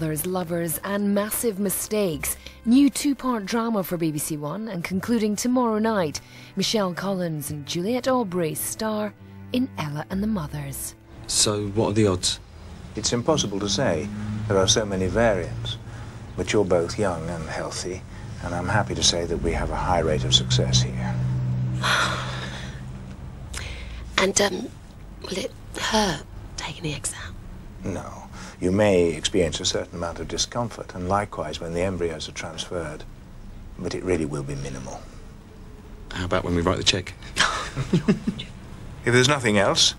Mothers, Lovers, and Massive Mistakes. New two part drama for BBC One, and concluding tomorrow night, Michelle Collins and Juliet Aubrey star in Ella and the Mothers. So, what are the odds? It's impossible to say. There are so many variants. But you're both young and healthy, and I'm happy to say that we have a high rate of success here. And, um, will it hurt taking the eggs out? No. You may experience a certain amount of discomfort, and likewise when the embryos are transferred. But it really will be minimal. How about when we write the check? If there's nothing else,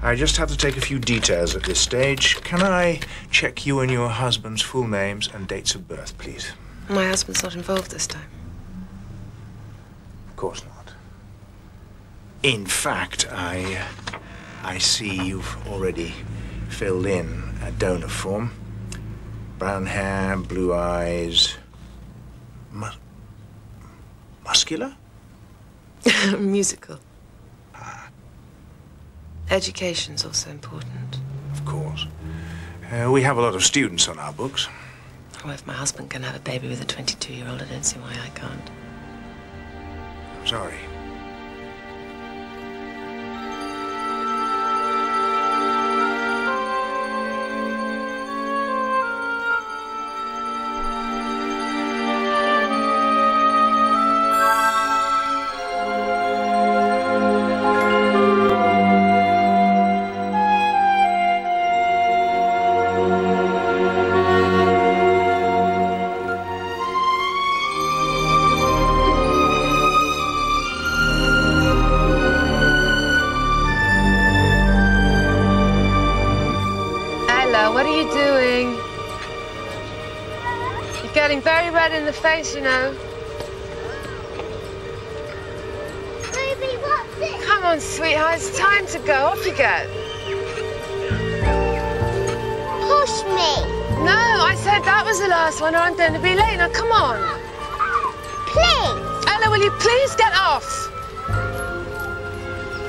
I just have to take a few details at this stage. Can I check you and your husband's full names and dates of birth, please? My husband's not involved this time. Of course not. In fact, I. I see you've already filled in a donor form. Brown hair, blue eyes. Mu- muscular? Musical. Education's also important. Of course. Uh, we have a lot of students on our books. Well, if my husband can have a baby with a 22 year old, I don't see why I can't. I'm sorry. Red in the face, you know. Ruby, what's it? Come on, sweetheart, it's time to go. Off you go. Push me. No, I said that was the last one, or I'm going to be late. Now, come on. Please. Ella, will you please get off?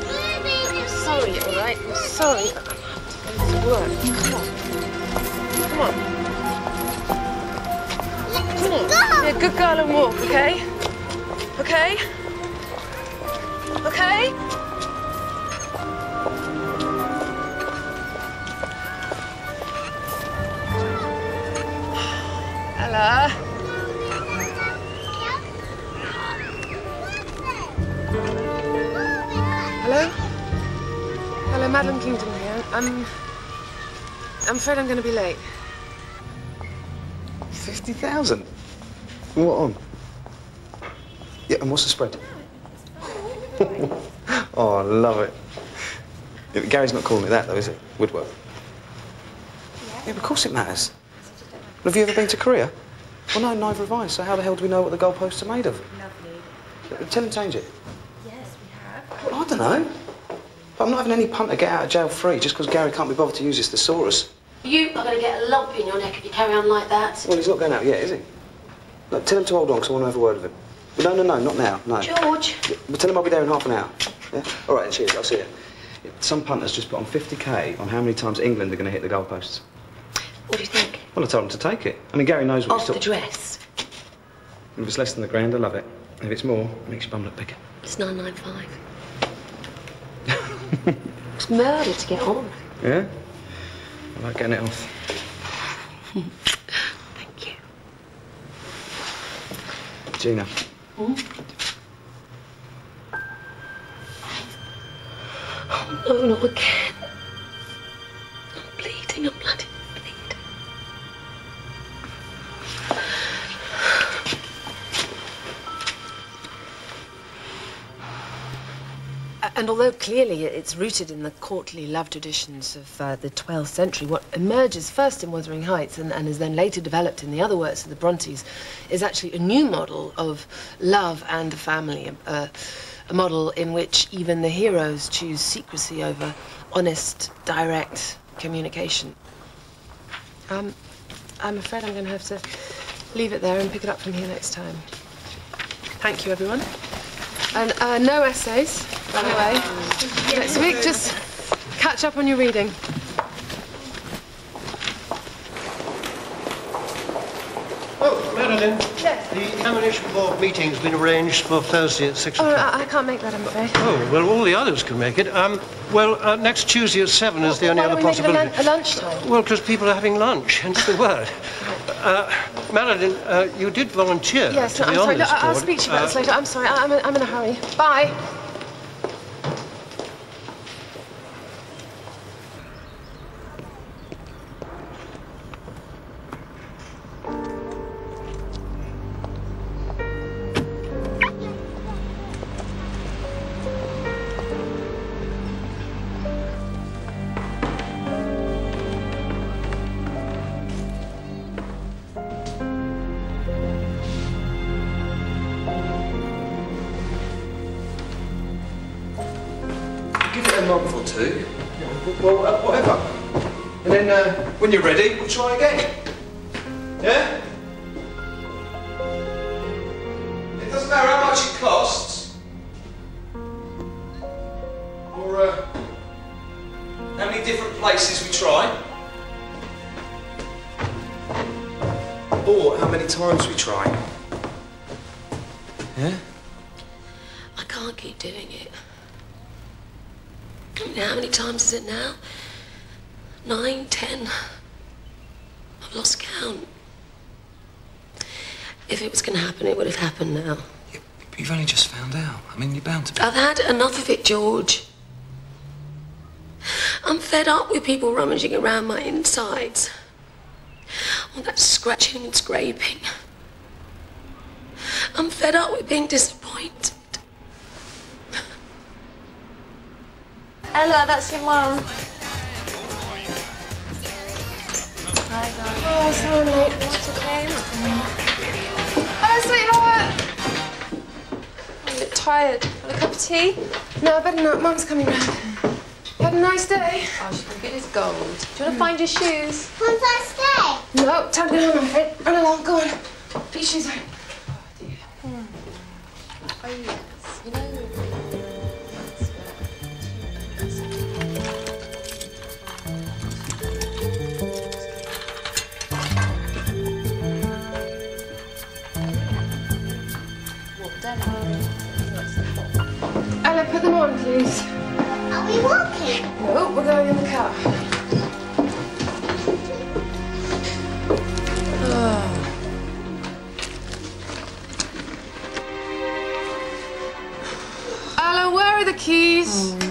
Ruby. I'm sorry, all right? I'm sorry. I have to go to work. Come on. Good girl and walk, okay? Okay? Okay? Ella. Hello? Hello, Madeline Kingdom here. I'm. I'm afraid I'm going to be late. 50,000? What on? Yeah, and what's the spread? oh, I love it. Yeah, Gary's not calling it that, though, is it? Woodwork. Yeah, of course it matters. Have you ever been to Korea? Well, no, neither have I. So how the hell do we know what the goalposts are made of? Lovely. Tell him to change it. Yes, we have. Well, I don't know. But I'm not having any punter get out of jail free just because Gary can't be bothered to use his thesaurus. You are going to get a lump in your neck if you carry on like that. Well, he's not going out yet, is he? Look, tell him to hold on because I want to have a word with him. No, no, no, not now, no. George. But tell him I'll be there in half an hour. Yeah? All right, then, cheers. I'll see you. Some punters just put on 50k on how many times England are going to hit the goalposts. What do you think? Well, I told him to take it. I mean, Gary knows what Of he's the talking. dress. If it's less than the grand, I love it. If it's more, it makes your bum look bigger. It's 995. it's murder to get on. Yeah? I like getting it off. Thank you. Gina. Mm. Oh, no, again. I'm bleeding. I'm bloody And although clearly it's rooted in the courtly love traditions of uh, the 12th century, what emerges first in Wuthering Heights and, and is then later developed in the other works of the Brontes is actually a new model of love and the family, a, a model in which even the heroes choose secrecy over honest, direct communication. Um, I'm afraid I'm going to have to leave it there and pick it up from here next time. Thank you, everyone. And uh, no essays, by the way. Next week, just catch up on your reading. Madeline? Yes. The examination board meeting's been arranged for Thursday at 6 o'clock. I, I can't make that, I'm afraid. Oh, well, all the others can make it. Um, well, uh, next Tuesday at seven is the only other we make it a, possibility. lun- a lunchtime? Well, because people are having lunch, hence the word. Uh, Madeline, uh, you did volunteer Yes, to no, I'm sorry. Look, I'll speak to you about Uh, this later. I'm sorry. I, I'm in a hurry. Bye. Uh, when you're ready, we'll try again. George. I'm fed up with people rummaging around my insides. All that scratching and scraping. I'm fed up with being disappointed. Ella, that's your mum. Oh, sorry, late. It's okay. Hello, sweetheart. I'm tired. Have a cup of tea? No, I better not. Mum's coming round. Had a nice day. Oh, she's been good as gold. Do you want to find your shoes? Can't I? No, time to go home, I'm afraid. Run along, go on. Put your shoes on. Oh, yes. You know... on, please. Are we walking? No, we're going in the car. Ella, where are the keys? What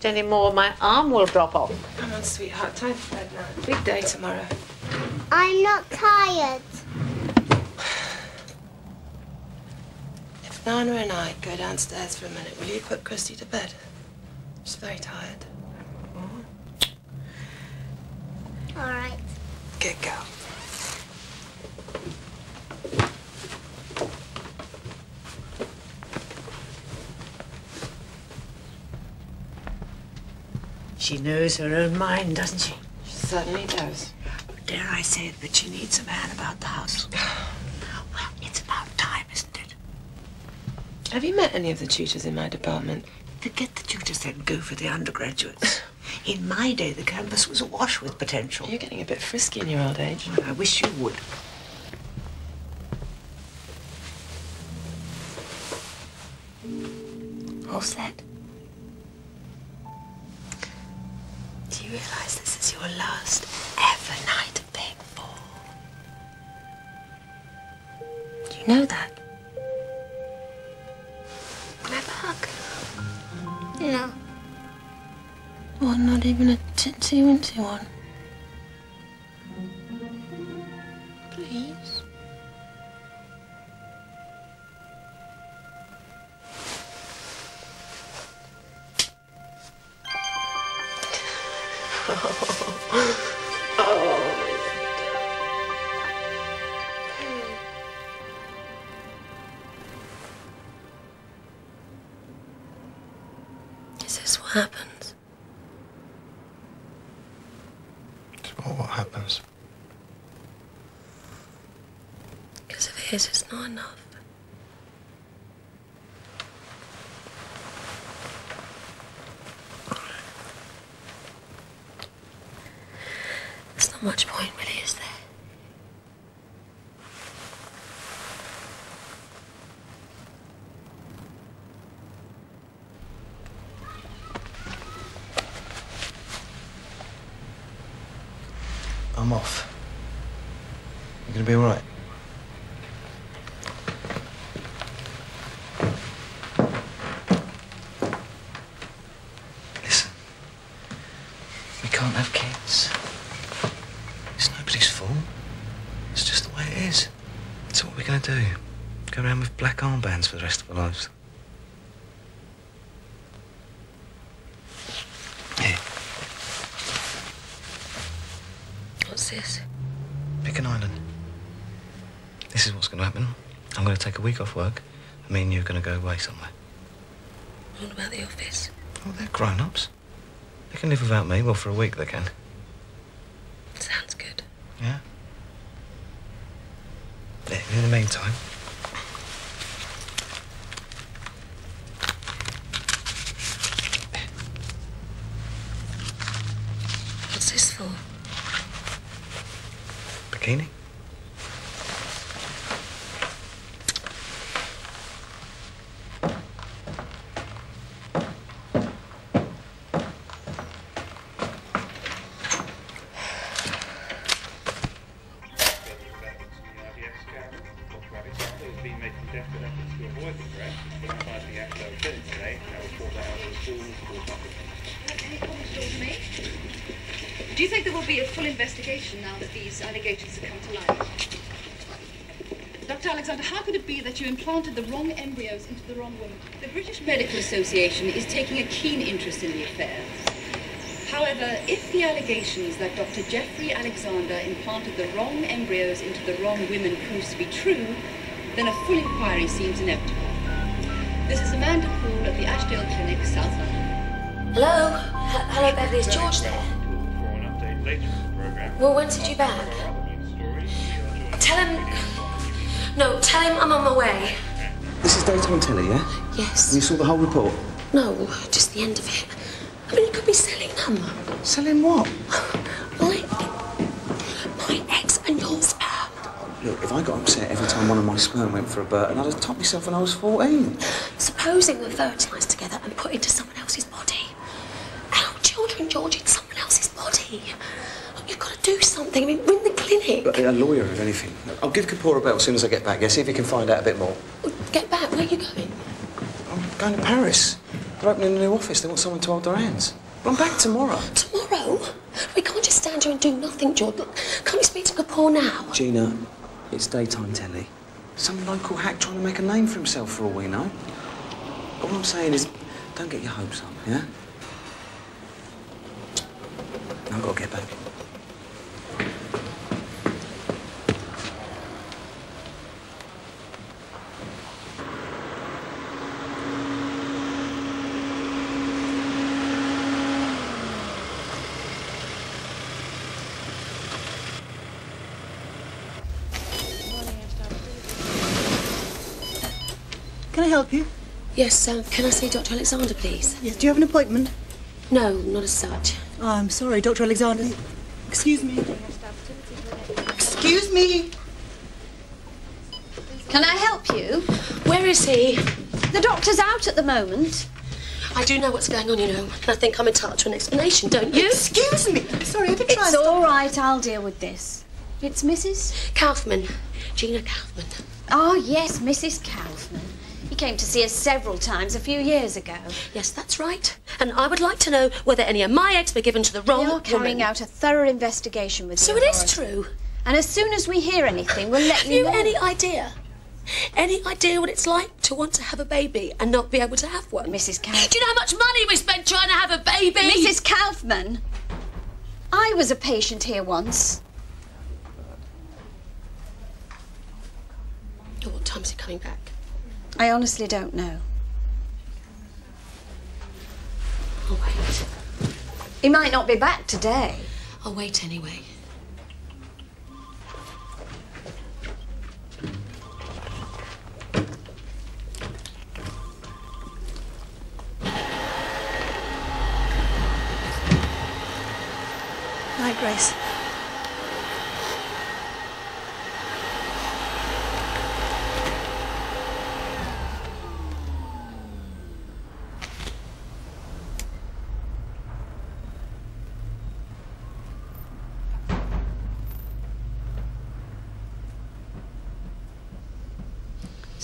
If I it any more, my arm will drop off. Come on, sweetheart. Time for bed now. Big day tomorrow. I'm not tired. If Nana and I go downstairs for a minute, will you put Christy to bed? She's very tired. All right. Good girl. She knows her own mind, doesn't she? She certainly does. Dare I say it, but she needs a man about the house. Well, it's about time, isn't it? Have you met any of the tutors in my department? Forget the tutors then, go for the undergraduates. In my day, the campus was awash with potential. You're getting a bit frisky in your old age. I wish you would. All set. Realize this is your last ever night of paying ball? Do you know that? Can I have a hug? No. Well, not even a titsy wincy one. Kiss is not enough. There's not much point, really, is there? I'm off. You're gonna be all right? Listen, we can't have kids. It's nobody's fault. It's just the way it is. So what are we gonna do? Go around with black armbands for the rest of our lives? Here, What's this? pick an island. This is what's gonna happen. I'm gonna take a week off work. and Me and you are gonna go away somewhere. What about the office? Oh, they're grown-ups. They can live without me. Well, for a week they can. Sounds good. Yeah? Yeah, in the meantime, What's this for? Bikini. Be implanted the wrong embryos into the wrong woman? The British Medical Association is taking a keen interest in the affair. However, if the allegations that Dr. Jeffrey Alexander implanted the wrong embryos into the wrong women proves to be true, then a full inquiry seems inevitable. This is Amanda Poole at the Ashdale Clinic, South London. Hello? H- hello, Beverly. Is George there? Well, when's he you back? Tell him I'm on my way. This is daytime telly, yeah? Yes. You saw the whole report? No, just the end of it. I mean, he could be selling them. Selling what? My, my ex and your sperm. Look, if I got upset every time one of my sperm went for a Burton, I'd have topped myself when I was 14. Supposing we're fertilised together and put into someone else's body. Our children, George, in someone else's body. You've got to do something. I mean, we're the But a lawyer, if anything. I'll give Kapoor a bell as soon as I get back, yeah? See if he can find out a bit more. Get back. Where are you going? I'm going to Paris. They're opening a new office. They want someone to hold their hands. But I'm back tomorrow. Tomorrow? We can't just stand here and do nothing, George. Look, Can't we speak to Kapoor now? Gina, it's daytime telly. Some local hack trying to make a name for himself for all we know. All I'm saying is, don't get your hopes up, yeah? I've got to get back. Can I help you? Yes, um, can I see Dr. Alexander, please? Yes. Do you have an appointment? No, not as such. Oh, I'm sorry, Dr. Alexander. Excuse me. Excuse me. Can I help you? Where is he? The doctor's out at the moment. I do know what's going on, you know, and I think I'm entitled to an explanation, don't you? Excuse me. Sorry, I did try It's all right, I'll deal with this. It's Mrs. Kaufman. Gina Kaufman. Oh, yes, Mrs. Kaufman. You came to see us several times a few years ago. Yes, that's right. And I would like to know whether any of my eggs were given to the wrong You're carrying woman. out a thorough investigation with So it is true. And as soon as we hear anything, we'll let Have you you know. any idea? Any idea what it's like to want to have a baby and not be able to have one? Mrs. Kaufman. Do you know how much money we spent trying to have a baby? Mrs. Kaufman, I was a patient here once. Oh, what time's he coming back? I honestly don't know. I'll wait. He might not be back today. I'll wait anyway. Hi, Grace.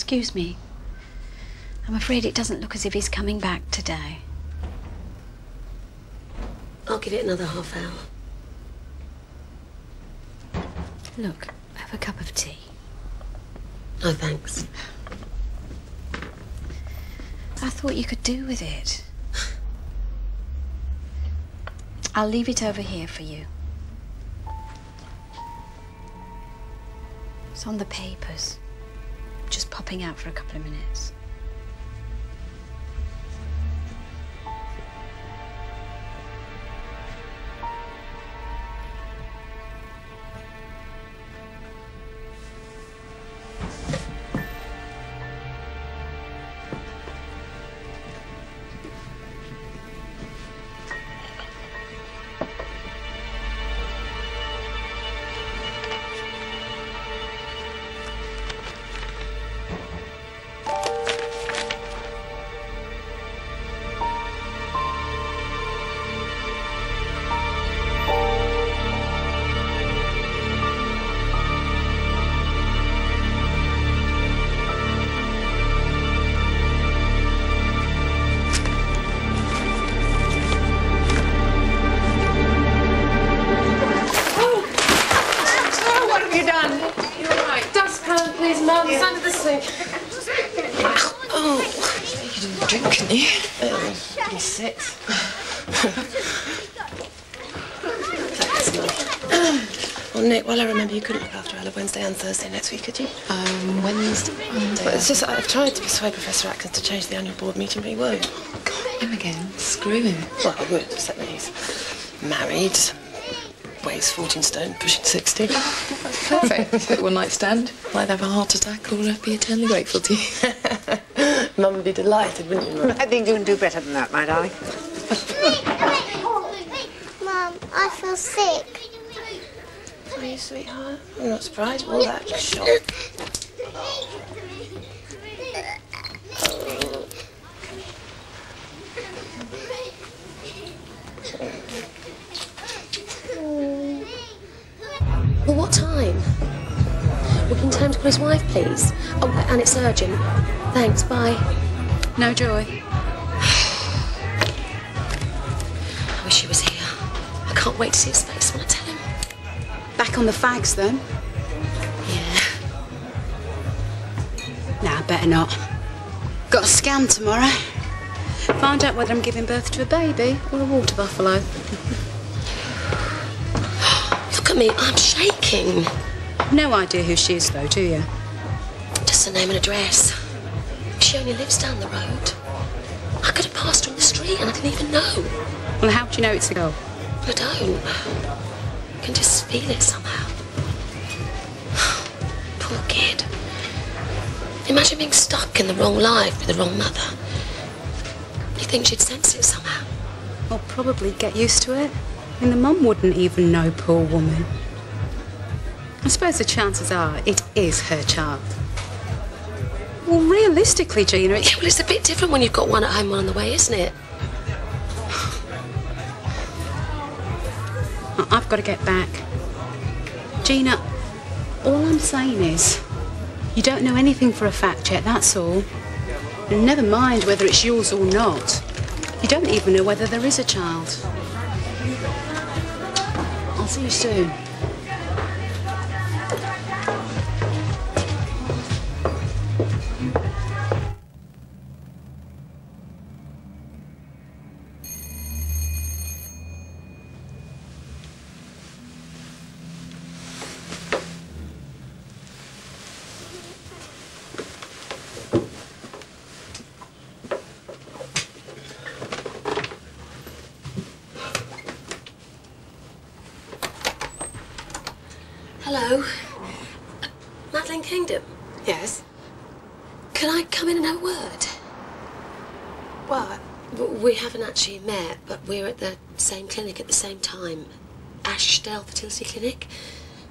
Excuse me. I'm afraid it doesn't look as if he's coming back today. I'll give it another half hour. Look, have a cup of tea. No, thanks. I thought you could do with it. I'll leave it over here for you. It's on the papers. Popping out for a couple of minutes. Thursday next week, could you? Um, Wednesday. Well, it's just I've tried to persuade Professor Atkins to change the annual board meeting, but he won't. God, Him again. Screw him. Well, I would, except that he's married, weighs 14 stone, pushing 60. Perfect. One night stand. Might have a heart attack or be eternally grateful to you. Mum would be delighted, wouldn't you, Mum? I think you can do better than that, my darling. Mum, I feel sick. Sweetheart? I'm not surprised. All that shock. Well, what time? We can tell him to call his wife, please. Oh, and it's urgent. Thanks, bye. No joy. I wish he was here. I can't wait to see his face when I tell him. Back on the fags, then? Yeah. Nah, better not. Got a scan tomorrow. Find out whether I'm giving birth to a baby or a water buffalo. Look at me, I'm shaking. No idea who she is, though, do you? Just a name and address. She only lives down the road. I could have passed her in the street and I didn't even know. Well, how do you know it's a girl? I don't. I can just feel it somehow. Poor kid. Imagine being stuck in the wrong life with the wrong mother. You think she'd sense it somehow? Well, probably get used to it. I mean, the mum wouldn't even know, poor woman. I suppose the chances are it is her child. Well, realistically, Gina, it... Yeah, well, it's a bit different when you've got one at home, one on the way, isn't it? I've got to get back. Gina, all I'm saying is, you don't know anything for a fact yet, that's all. And never mind whether it's yours or not. You don't even know whether there is a child. I'll see you soon. Madeline Kingdom. Yes? Can I come in and have a word? What? We haven't actually met, but we're at the same clinic at the same time. Ashdale Fertility Clinic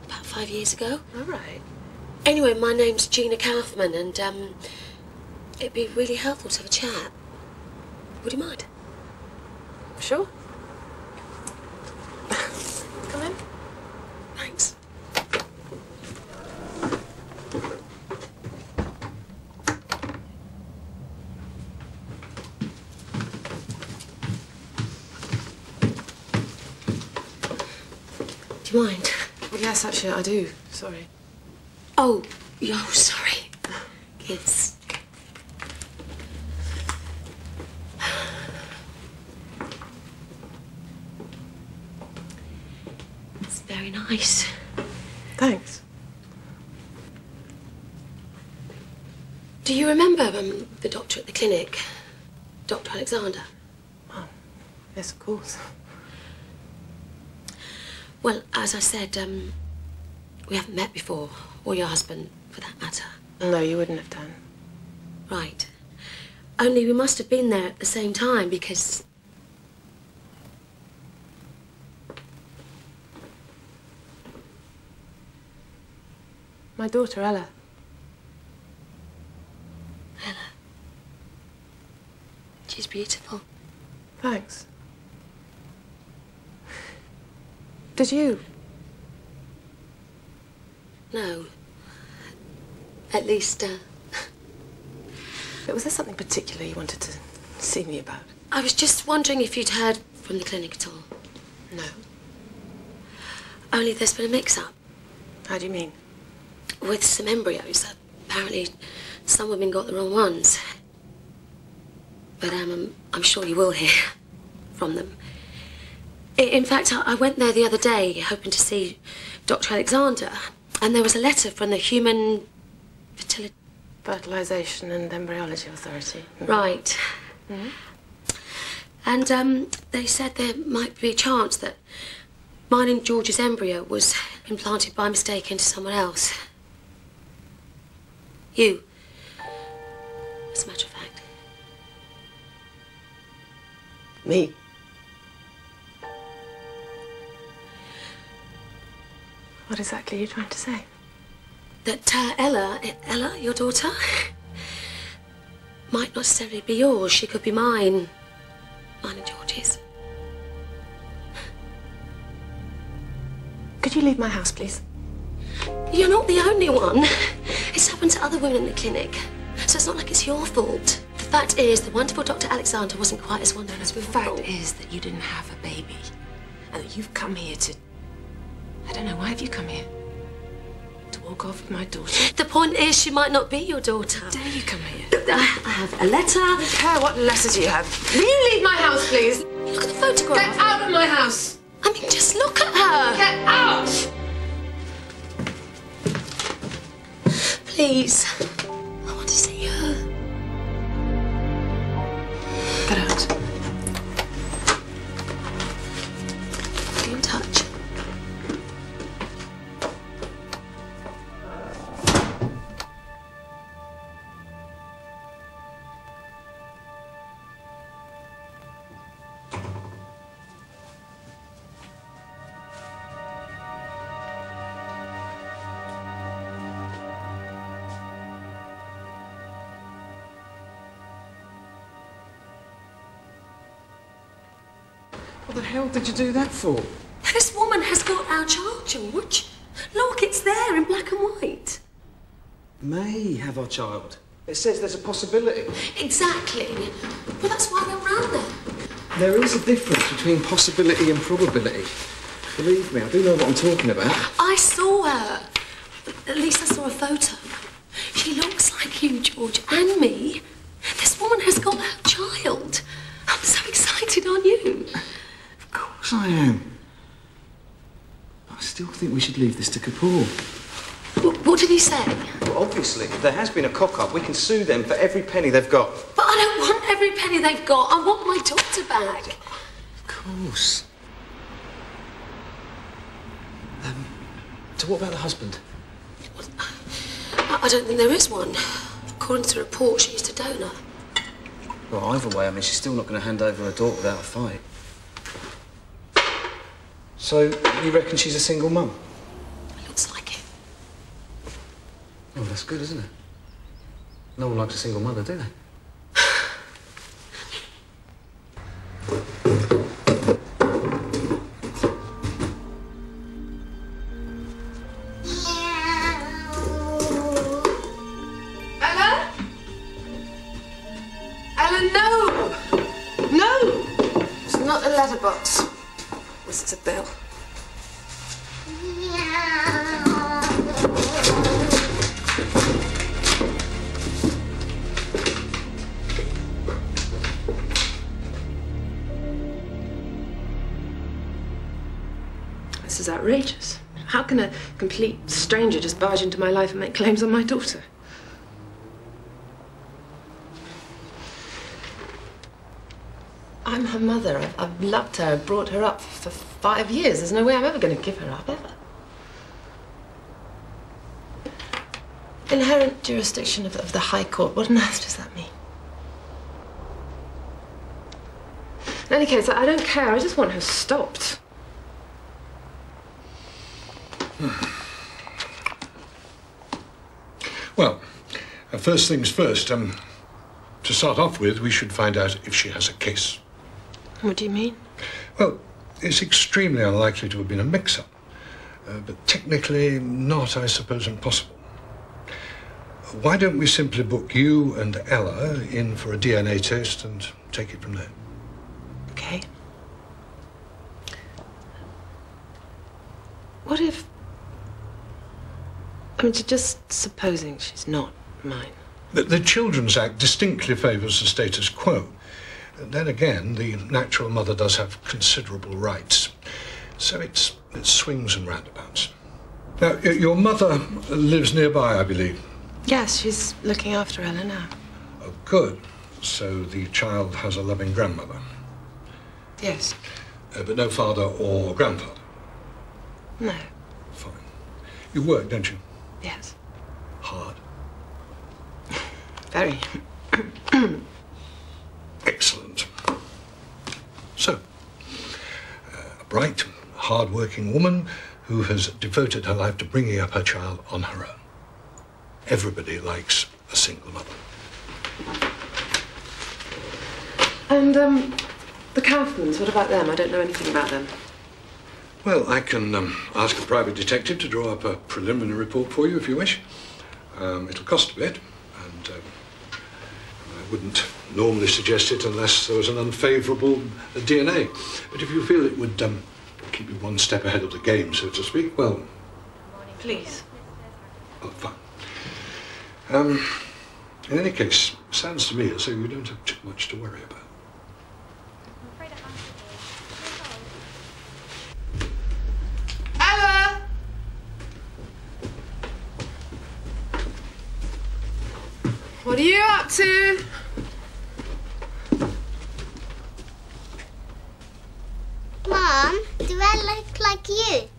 about five years ago. All right. Anyway, my name's Gina Kaufman, and um, it'd be really helpful to have a chat. Would you mind? Sure. Come in. Thanks. Do you mind? Yes, actually, I do. Sorry. Oh, oh, sorry. Kids. It's very nice. Thanks. Do you remember um, the doctor at the clinic? Dr. Alexander? Yes, of course. Well, as I said, um, we haven't met before, or your husband, for that matter. No, you wouldn't have done. Right. Only we must have been there at the same time because. My daughter, Ella. Ella. She's beautiful. Thanks. Did you? No. At least, uh, But was there something particular you wanted to see me about? I was just wondering if you'd heard from the clinic at all. No. Only there's been a mix up How do you mean? with some embryos. Apparently, some women got the wrong ones. But um, I'm sure you will hear from them. In fact, I went there the other day hoping to see Dr. Alexander, and there was a letter from the Human Fertility. Fertilization and Embryology Authority. Right. Mhm. And um, they said there might be a chance that mine and George's embryo was implanted by mistake into someone else. You. As a matter of fact. Me? What exactly are you trying to say? That uh, Ella, Ella, your daughter, might not necessarily be yours. She could be mine. Mine and George's. Could you leave my house, please? You're not the only one. It's happened to other women in the clinic. So it's not like it's your fault. The fact is, the wonderful Dr. Alexander wasn't quite as wonderful as we The fact is that you didn't have a baby. And that you've come here to. I don't know, why have you come here? To walk off with my daughter? The point is, she might not be your daughter. How Dare you come here? I have a letter. I don't care what letters you have. Will you leave my house, please? Look at the photograph. Get out of my house! I mean, just look at her. Get out! Please. I want to see her. Get out. What the hell did you do that for? This woman has got our child, George. Look, it's there in black and white. May have our child. It says there's a possibility. Exactly. Well, that's why we're round there. There is a difference between possibility and probability. Believe me, I do know what I'm talking about. I saw her. At least I saw a photo. She looks like you, George, and me. This woman has got our child. I'm so excited, aren't you? Of course I am. I still think we should leave this to Kapoor. Wh- What did he say? Well, obviously, if there has been a cock-up, we can sue them for every penny they've got. But I don't want every penny they've got. I want my daughter back. Of course. Um, so what about the husband? I I don't think there is one. According to the report, she used a donor. Well, either way, I mean, she's still not going to hand over her daughter without a fight. So you reckon she's a single mum? Looks like it. Oh, that's good, isn't it? No one likes a single mother, do they? Ella? Ella, no! No! It's not a letterbox. Is a bill. This is outrageous. How can a complete stranger just barge into my life and make claims on my daughter? I'm her mother. I've, Her, brought her up for five years. There's no way I'm ever going to give her up, ever. Inherent jurisdiction of, of the High Court. What on earth does that mean? In any case, I don't care. I just want her stopped. Well, uh, first things first. Um, to start off with, we should find out if she has a case. What do you mean? Well, it's extremely unlikely to have been a mix-up, uh, but technically not, I suppose, impossible. Why don't we simply book you and Ella in for a DNA test and take it from there? Okay. What if. I mean, just supposing she's not mine. The, the Children's Act distinctly favours the status quo. Then again, the natural mother does have considerable rights. So it's, it swings and roundabouts. Now, your mother lives nearby, I believe. Yes, she's looking after Ella now. Oh, good. So the child has a loving grandmother, Yes. uh, but no father or grandfather. No. Fine. You work, don't you? Yes. Hard. Very. Excellent. So, uh, a bright, hard-working woman who has devoted her life to bringing up her child on her own. Everybody likes a single mother. And, um, the Kaufmans, what about them? I don't know anything about them. Well, I can um, ask a private detective to draw up a preliminary report for you if you wish. Um, it'll cost a bit, and I wouldn't normally suggest it unless there was an unfavourable uh, DNA. But if you feel it would um, keep you one step ahead of the game, so to speak, well, Please. oh, fine. Um, in any case, sounds to me as though you don't have too much to worry about. Ella! What are you up to? Mom, do I look like you?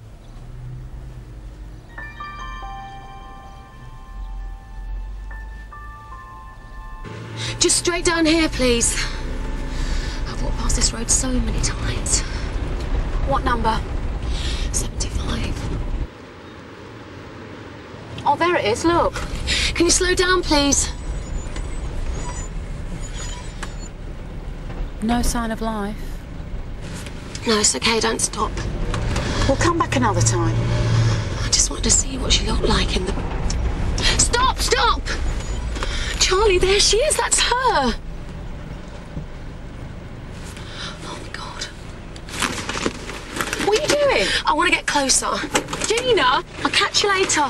Just straight down here, please. I've walked past this road so many times. What number? 75. Oh, there it is, look. Can you slow down, please? No sign of life. No, it's okay, don't stop. We'll come back another time. I just wanted to see what she looked like in the. Stop! Stop! Charlie, there she is. That's her. Oh my god. What are you doing? I want to get closer. Gina, I'll catch you later.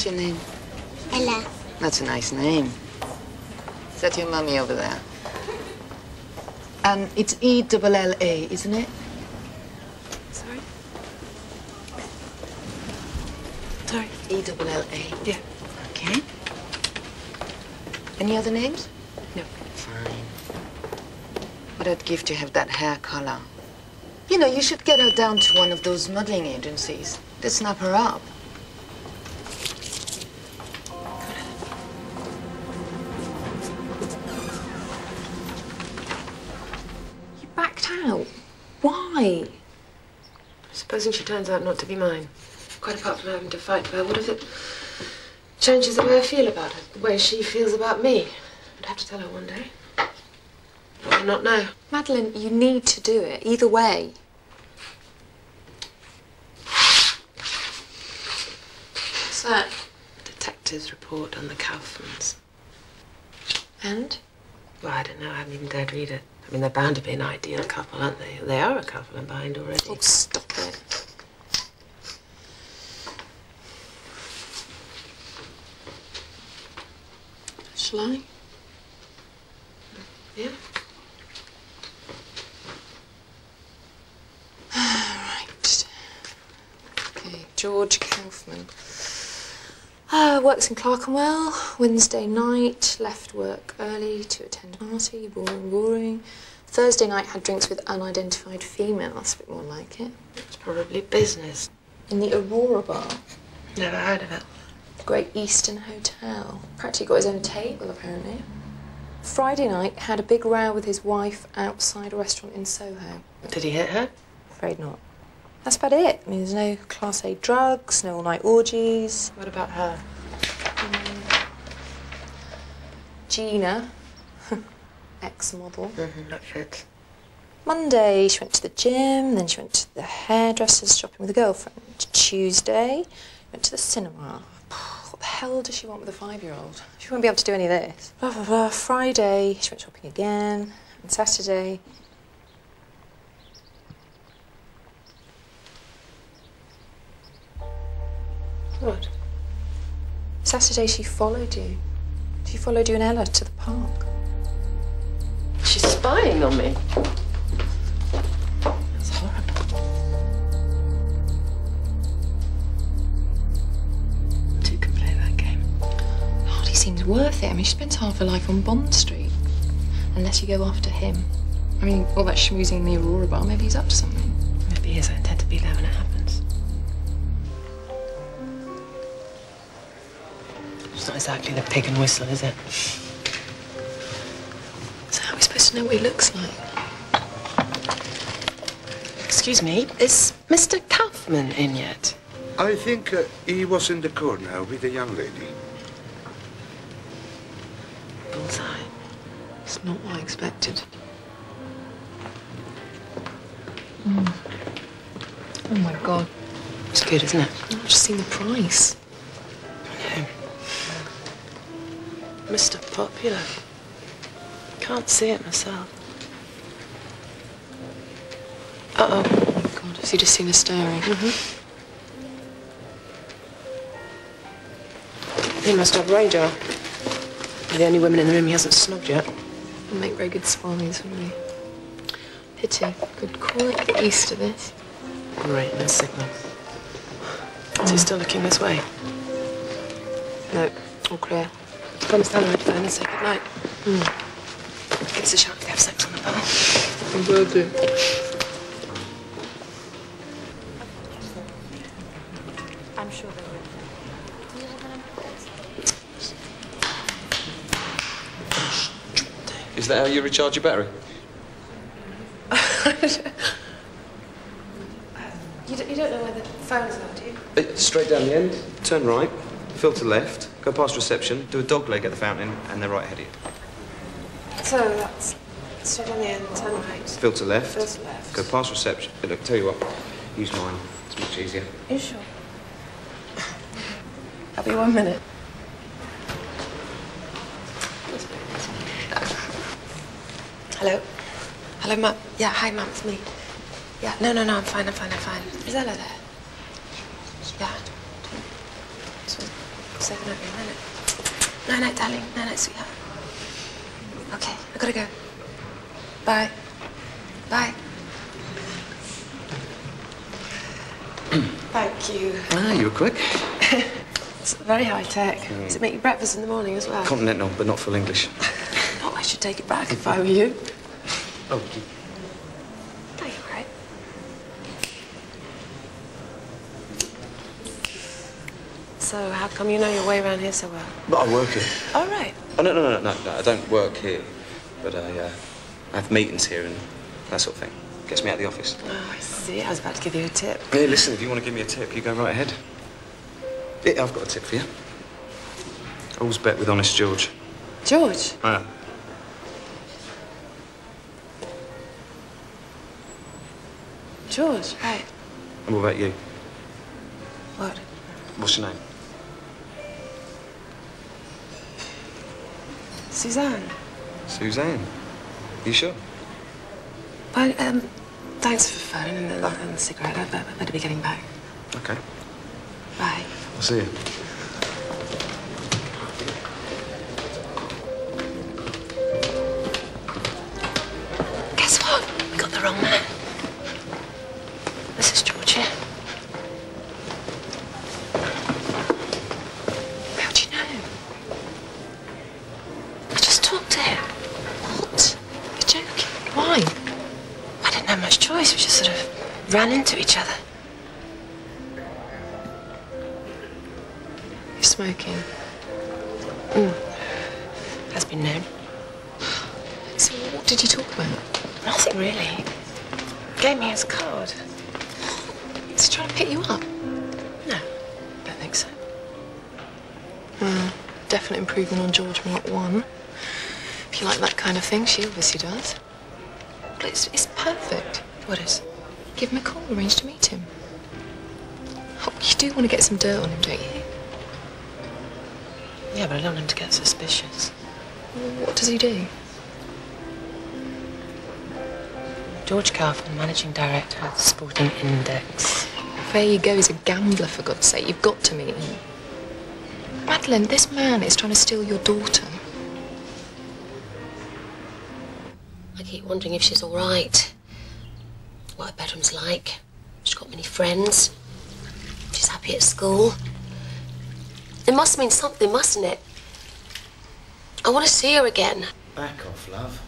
What's your name? Ella. That's a nice name. Is that your mummy over there? And it's E double L A, isn't it? Sorry? Sorry. E double L A. Yeah. Okay. Any other names? No. Fine. What I'd give to have that hair color. You know, you should get her down to one of those modeling agencies. They snap her up. Supposing she turns out not to be mine. Quite apart from having to fight for her, what if it changes the way I feel about her, the way she feels about me? I'd have to tell her one day. Why not now? Madeline, you need to do it, either way. What's that? Detective's report on the Kaufmans. And? Well, I don't know. I haven't even dared read it. I mean, they're bound to be an ideal couple, aren't they? They are a couple. I'm behind already. Oh, stop it. Shall I? Yeah. right. Okay, George Kaufman. Uh, works in Clerkenwell. Wednesday night, left work early to attend a party. Boring, boring. Thursday night had drinks with unidentified female. That's a bit more like it. It's probably business. In the Aurora Bar. Never heard of it. The Great Eastern Hotel. Practically got his own table, apparently. Friday night had a big row with his wife outside a restaurant in Soho. Did he hit her? Afraid not. That's about it. I mean, there's no Class A drugs, no all-night orgies. What about her? Gina, ex-model. Mm-hmm, that fits. Monday, she went to the gym, then she went to the hairdresser's shopping with a girlfriend. Tuesday, went to the cinema. What the hell does she want with a five-year-old? She won't be able to do any of this. Blah, blah, blah. Friday, she went shopping again. And Saturday, What? Saturday she followed you. She followed you and Ella to the park. She's spying on me. That's horrible. Two can play that game. Hardly seems worth it. I mean, she spends half her life on Bond Street. Unless you go after him. I mean, all that schmoozing in the Aurora bar, maybe he's up to something. Maybe he is. I intend to be there when not exactly the pig and whistle, is it? So how are we supposed to know what he looks like? Excuse me, is Mr. Kaufman in yet? I think uh, he was in the corner with a young lady. Bullseye. It's not what I expected. Oh my god. It's good, isn't it? I've just seen the price. Mr. Popular. Can't see it myself. Uh-oh. Oh my god, has he just seen her staring? Mm-hmm. He must have radar. We're the only women in the room he hasn't snubbed yet. Would make very good spies, wouldn't we? Pity. Could call it the east of this. Right, no signal. Is he still looking this way? No, all clear. Come stand on the phone and say goodnight. Give us a shout if you have sex on the bar. I will do. I'm sure they will. Is that how you recharge your battery? You don't, you don't know where the phone is now, do you? Straight down the end, turn right, filter left, go past reception, do a dog leg at the fountain, and they're right ahead of you. So that's straight on the end, turn right. Filter left, Filter left. go past reception. Look, tell you what, use mine. It's much easier. You sure? I'll be one minute. Hello? Hello, Mum. Yeah, hi, Mum. It's me. Yeah, no, no, no, I'm fine, I'm fine, I'm fine. Is Ella there? Yeah. So, second up in a minute. No, no, darling. No, no, sweetheart. Okay, I gotta go. Bye. Bye. Thank you. Ah, you were quick. It's very high tech. Does it make you breakfast in the morning as well? Continental, but not full English. Oh, I should take it back if I were you. Oh, No, you're right. So, how come you know your way around here so well? but I work here. All right. Oh, no, no, no, no, no, I don't work here. But I, uh, I have meetings here and that sort of thing. Gets me out of the office. Oh, I see. I was about to give you a tip. Hey, listen, if you want to give me a tip, you go right ahead. Yeah, I've got a tip for you. Always bet with Honest George. George? Ah. George, right. And what about you? What? What's your name? Suzanne. Suzanne. You sure? Well, um, thanks for the phone and the, and the cigarette. I, I better be getting back. Okay. Bye. I'll see you. She obviously does. But it's, it's perfect. What is? Give him a call, arrange to meet him. Oh, you do want to get some dirt on him, don't you? Yeah, but I don't want him to get suspicious. What does he do? George Kaufman, Managing Director of the Sporting Index. There you go, he's a gambler, for God's sake. You've got to meet him. Madeline, this man is trying to steal your daughter. Keep wondering if she's all right. What her bedroom's like. She's got many friends. She's happy at school. It must mean something, mustn't it? I want to see her again. Back off, love.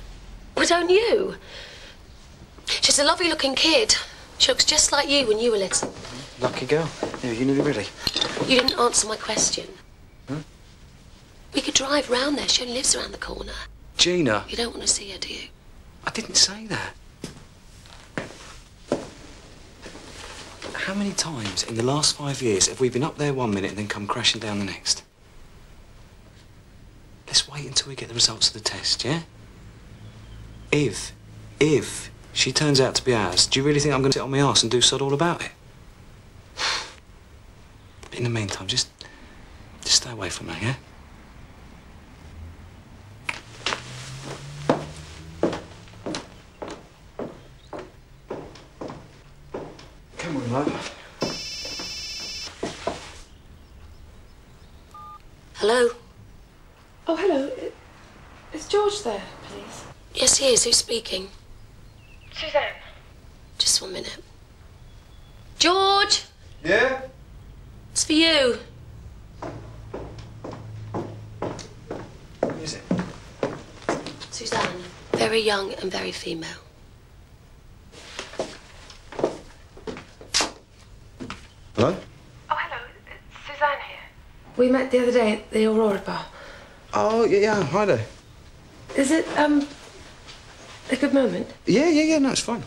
But don't you? She's a lovely looking kid. She looks just like you when you were little. Lucky girl. Yeah, you nearly ready. You didn't answer my question. Huh? We could drive round there. She only lives around the corner. Gina. You don't want to see her, do you? I didn't say that. How many times in the last five years have we been up there one minute and then come crashing down the next? Let's wait until we get the results of the test, yeah? If, if she turns out to be ours, do you really think I'm going to sit on my arse and do sod all about it? In the meantime, just, just stay away from her, yeah? Come on, love. Hello? Oh, hello. Is George there, please? Yes, he is. Who's speaking? Suzanne. Just one minute. George! Yeah? It's for you. Who is it? Suzanne. Very young and very female. Hello? Oh, hello. It's Suzanne here. We met the other day at the Aurora Bar. Oh, yeah, yeah. Hi there. Is it, um, a good moment? Yeah, yeah, yeah. No, it's fine.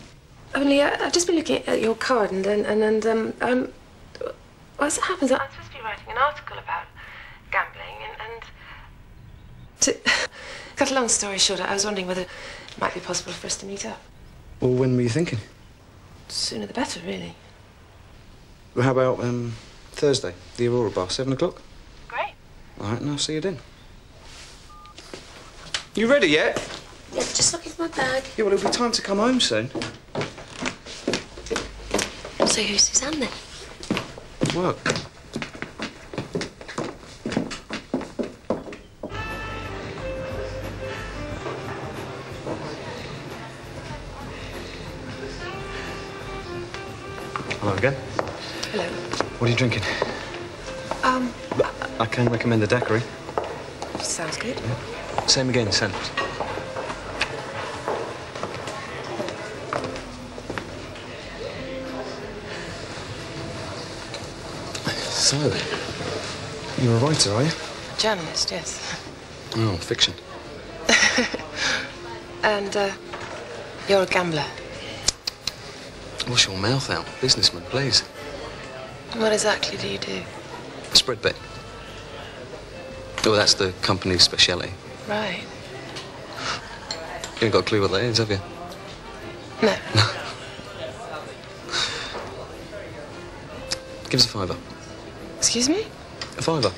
Only, uh, I've just been looking at your card and and, and, and um, um, well, as it happens, I'm supposed to be writing an article about gambling and, and to cut a long story short, I was wondering whether it might be possible for us to meet up. Well, when were you thinking? Sooner the better, really. Well, how about um, Thursday, the Aurora Bar, seven o'clock? Great. All right, and I'll see you then. You ready yet? Yeah, just looking for my bag. Yeah, well, it'll be time to come home soon. So who's Suzanne then? Work. Hello again. Hello. What are you drinking? Um, I can recommend the daiquiri. sounds good. Same again, Sam. So, you're a writer, are you? Journalist, yes. Oh, fiction. And, uh, you're a gambler. Wash your mouth out. Businessman, please. What exactly do you do? Spread bet. Oh, that's the company's speciality. Right. You ain't got a clue what that is, have you? No. Give us a fiver. Excuse me? A fiver.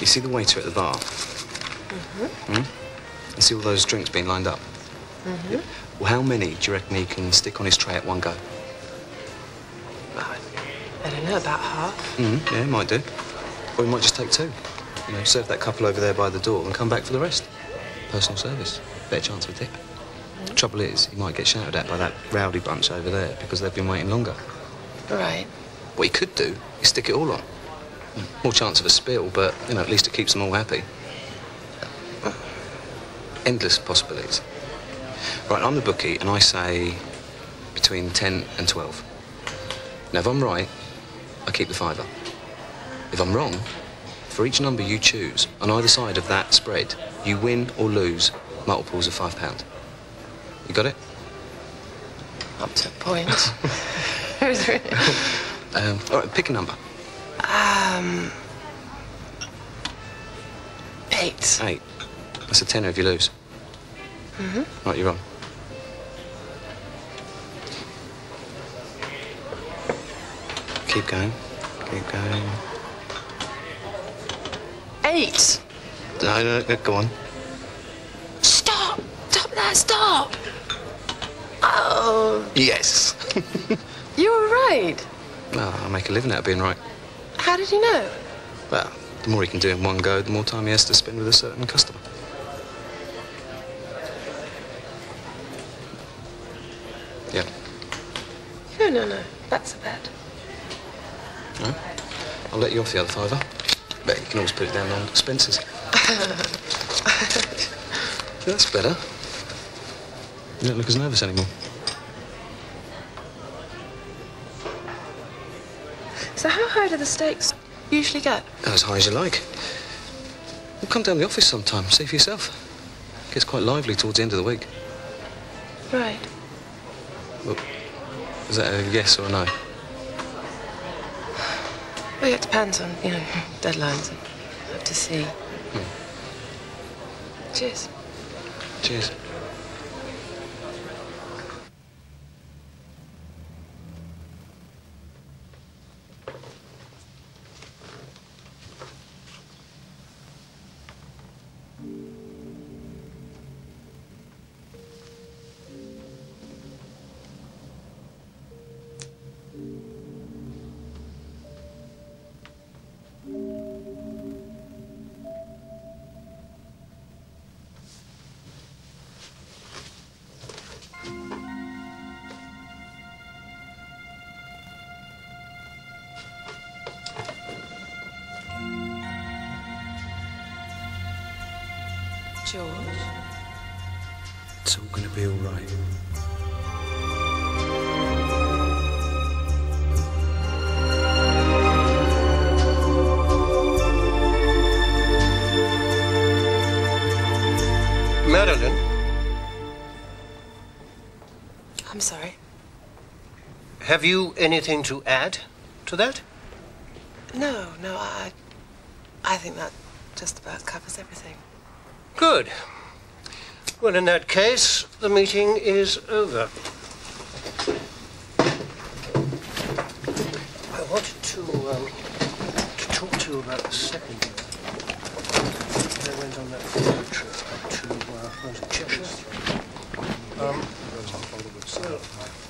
You see the waiter at the bar? Mm-hmm. Hmm? You see all those drinks being lined up? Mm-hmm. Well, how many do you reckon he can stick on his tray at one go? I don't know, about half. Mm, yeah, might do. Or he might just take two. You know, serve that couple over there by the door and come back for the rest. Personal service. Better chance of a tip. Trouble is, he might get shouted at by that rowdy bunch over there because they've been waiting longer. Right. What he could do is stick it all on. More chance of a spill, but, you know, at least it keeps them all happy. Endless possibilities. Right, I'm the bookie, and I say between 10 and 12. Now, if I'm right, I keep the fiver. If I'm wrong, for each number you choose, on either side of that spread, you win or lose multiples of five pound. You got it? Up to a point. Um, all right, pick a number. um. Eight. Eight. That's a tenner if you lose. Mm-hmm. Right, you're on. Keep going. Keep going. Eight. No, no, no, go on. Stop! Stop that! Stop! Oh, Yes. you were right. well, I make a living out of being right. How did you know? Well, the more he can do in one go, the more time he has to spend with a certain customer. Yeah. No, no, no. That's a bet. Right. I'll let you off the other fiver. But you can always put it down on expenses. That's better. You don't look as nervous anymore. so how high do the stakes usually get? Go as high as you like. Well, come down to the office sometime, see for yourself. Gets quite lively towards the end of the week. Right. Well, is that a yes or a no? Well, it depends on, you know, deadlines. I have to see. Hmm. Cheers. Cheers. Have you anything to add to that? No, no, I. I think that just about covers everything. Good. Well, in that case, the meeting is over. I wanted to, um, to talk to you about the second. They went on that field trip to, uh, was it, Cheshire? Um, so,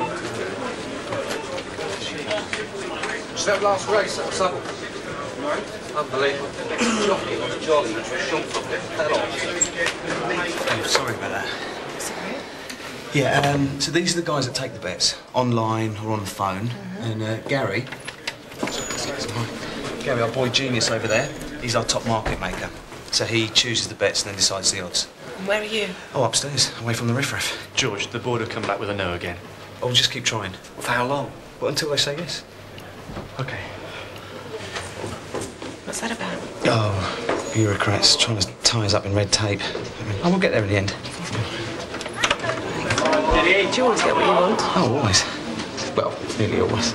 Was that last race at Southwell? Unbelievable. Jockey was jolly, which was short from it, fell off. Oh, sorry about that. Yeah, um, so these are the guys that take the bets, online or on the phone. And uh, Gary, Gary, our boy genius over there, he's our top market maker. So he chooses the bets and then decides the odds. Where are you? Oh, upstairs, away from the riffraff. George, the board have come back with a no again. Oh, we'll just keep trying. For how long? Well, until I say yes. Okay. What's that about? Oh, bureaucrats trying to tie us up in red tape. I mean, oh, we'll get there in the end. Do you always get what you want? Oh, always. Well, nearly always.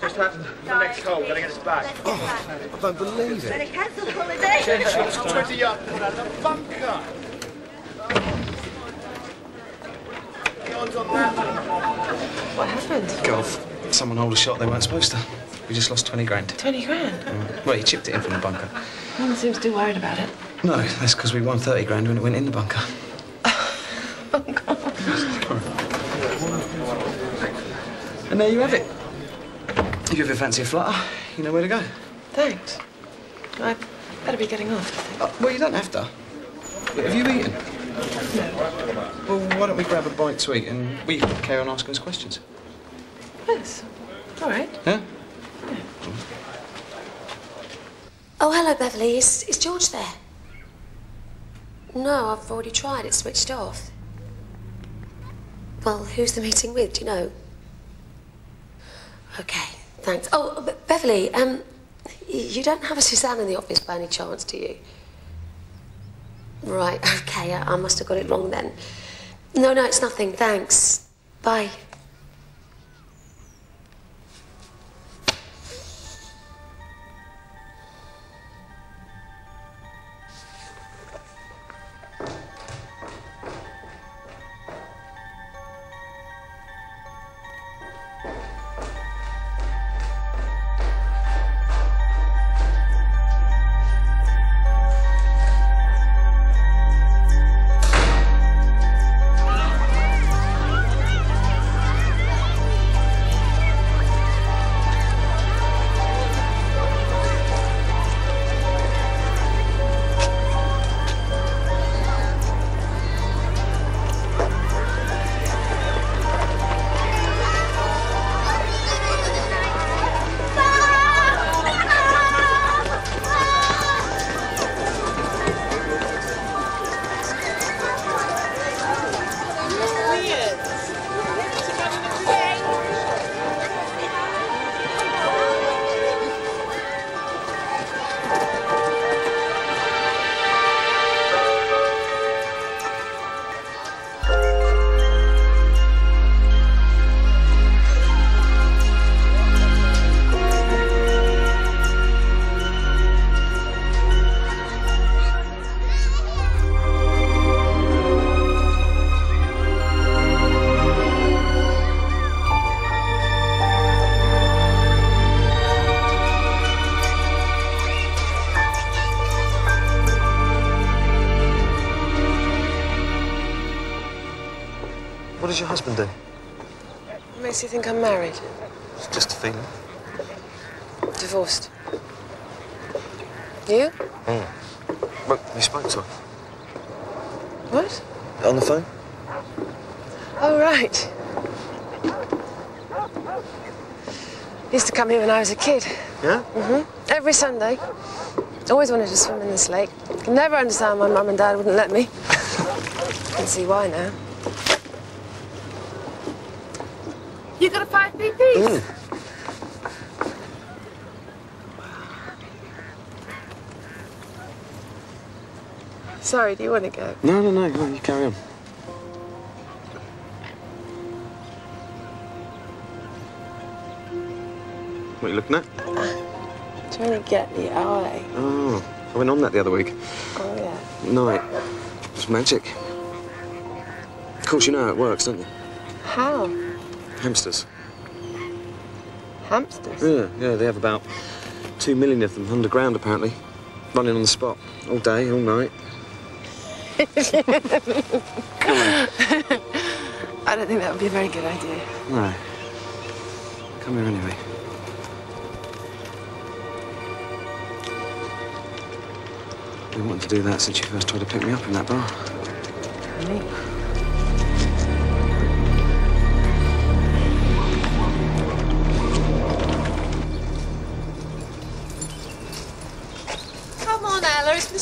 Just happened. The next hole, gotta get us back. Oh, I don't believe it. cancel the holiday. Ten 20 yards from the bunker. What happened? Golf. Someone hold a shot they weren't supposed to. We just lost 20 grand. 20 grand? Mm. Well, he chipped it in from the bunker. No one seems too worried about it. No, that's because we won 30 grand when it went in the bunker. And there you have it. If you ever fancy a flutter, you know where to go. Thanks. I better be getting off. Uh, well, you don't have to. Have you eaten? Well, why don't we grab a bite to eat and we can carry on asking us questions? Yes. All right. Yeah? Oh, hello, Beverly. Is, is George there? No, I've already tried. It's switched off. Well, who's the meeting with? Do you know? Okay, thanks. Oh, Be- Beverly, um, you don't have a Suzanne in the office by any chance, do you? Right, okay, I, I must have got it wrong then. No, no, it's nothing. Thanks. Bye. Makes you think I'm married? It's just a feeling. Divorced. You? Mm. Well, you spoke to her. What? On the phone? Oh, right. Used to come here when I was a kid. Yeah? Mm-hmm. Every Sunday. Always wanted to swim in this lake. Can never understand why Mum and Dad wouldn't let me. Can see why now. You got a five p piece. Mm. Sorry, do you want to go? No, no, no, no you carry on. What are you looking at? I'm trying to get the eye. Oh, I went on that the other week. Oh, yeah. Night. It's magic. Of course, you know how it works, don't you? How? Hamsters. Hamsters? Yeah, yeah, they have about two million of them underground, apparently. Running on the spot. All day, all night. I don't think that would be a very good idea. No. Come here anyway. I've been wanting to do that since you first tried to pick me up in that bar. Me?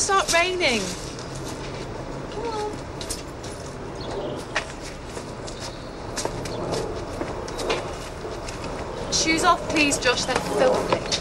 Start raining. Shoes off, please, Josh. They're filthy.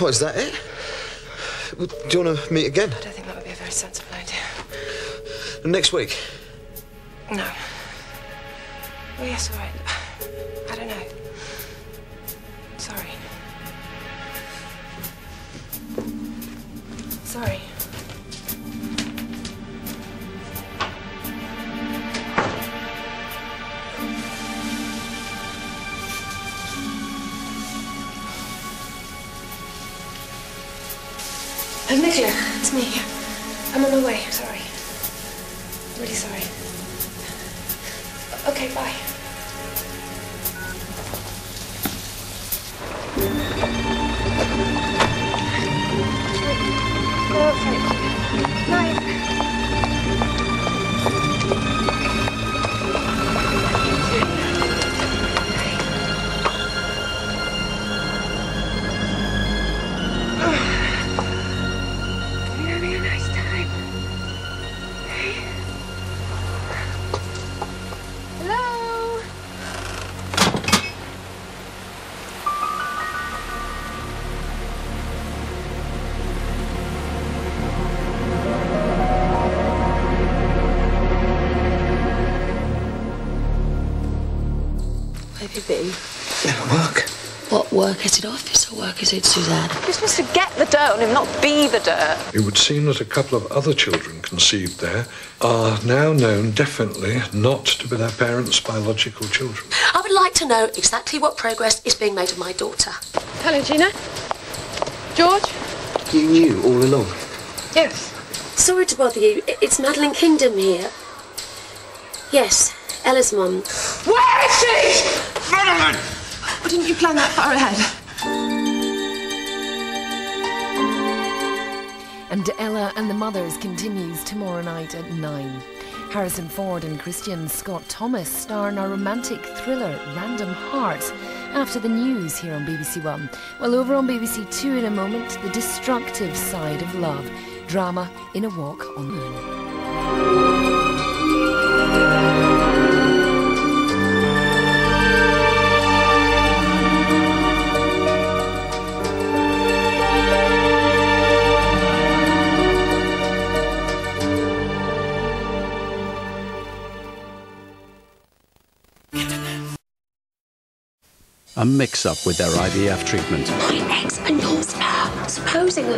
What, is that it? Do you want to meet again? I don't think that would be a very sensible idea. Next week? No. Oh, yes, all right. Work? Is it office or work? Is it Suzanne? You're supposed to get the dirt on him, not be the dirt. It would seem that a couple of other children conceived there are now known definitely not to be their parents' biological children. I would like to know exactly what progress is being made of my daughter. Hello, Gina. George? You knew all along. Yes. Sorry to bother you. It's Madeline Kingdom here. Yes, Ella's mum. Where is she? Madeline! Didn't you plan that far ahead? And Ella and the Mothers continues tomorrow night at 9. Harrison Ford and Kristin Scott Thomas star in our romantic thriller, Random Heart, after the news here on BBC One. Well, over on BBC Two in a moment, the destructive side of love, drama in a walk on moon. A mix up with their IVF treatment. My eggs. Supposing